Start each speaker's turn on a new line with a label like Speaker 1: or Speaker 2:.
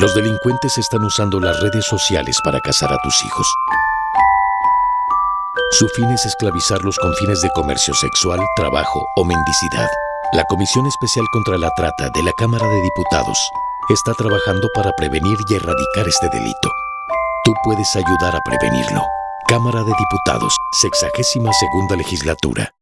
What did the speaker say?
Speaker 1: Los delincuentes están usando las redes sociales para cazar a tus hijos. Su fin es esclavizarlos con fines de comercio sexual, trabajo o mendicidad. La Comisión Especial contra la Trata de la Cámara de Diputados está trabajando para prevenir y erradicar este delito. Tú puedes ayudar a prevenirlo. Cámara de Diputados, 62 Legislatura.